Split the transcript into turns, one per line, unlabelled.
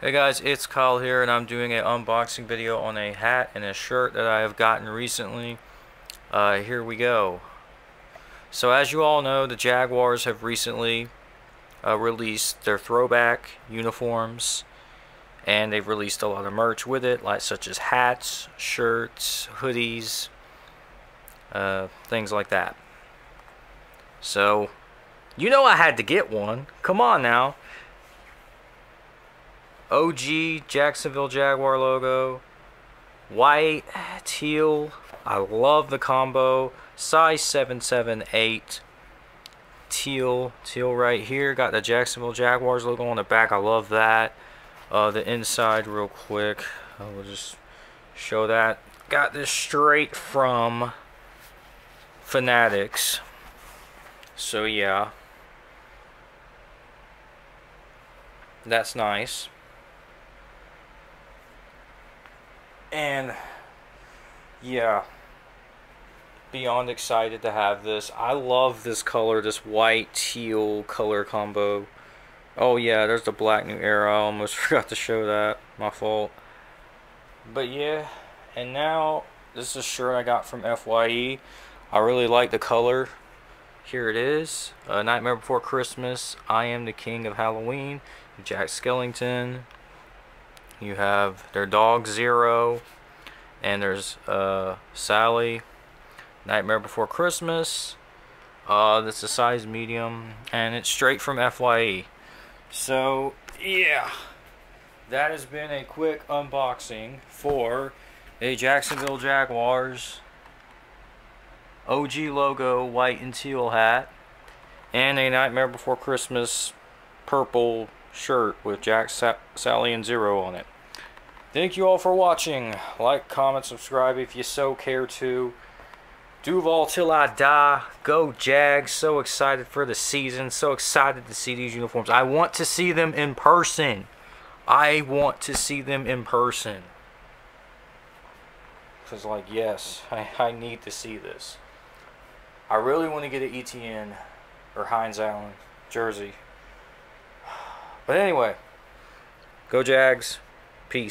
Hey guys, it's Kyle here and I'm doing an unboxing video on a hat and a shirt that I have gotten recently. Uh, here we go. So as you all know, the Jaguars have recently uh, released their throwback uniforms and they've released a lot of merch with it, like such as hats, shirts, hoodies, uh, things like that. So, you know I had to get one. Come on now. OG Jacksonville Jaguar logo. White, teal. I love the combo. Size 778. Teal. Teal right here. Got the Jacksonville Jaguars logo on the back. I love that. Uh, the inside real quick. I will just show that. Got this straight from Fanatics. So yeah. That's nice. And yeah. Beyond excited to have this. I love this color this white teal color combo. Oh yeah there's the black new era. I almost forgot to show that. My fault. But yeah. And now this is a shirt I got from FYE I really like the color. Here it is. Uh, Nightmare Before Christmas I Am the King of Halloween Jack Skellington you have their dog Zero, and there's uh, Sally, Nightmare Before Christmas. Uh, this is size medium, and it's straight from FYE. So, yeah, that has been a quick unboxing for a Jacksonville Jaguars OG logo white and teal hat and a Nightmare Before Christmas purple shirt with Jack, Sa Sally, and Zero on it. Thank you all for watching. Like, comment, subscribe if you so care to. Duval till I die. Go Jags. So excited for the season. So excited to see these uniforms. I want to see them in person. I want to see them in person. Because, like, yes, I, I need to see this. I really want to get an ETN or Hines Allen jersey. But anyway, go Jags. Peace.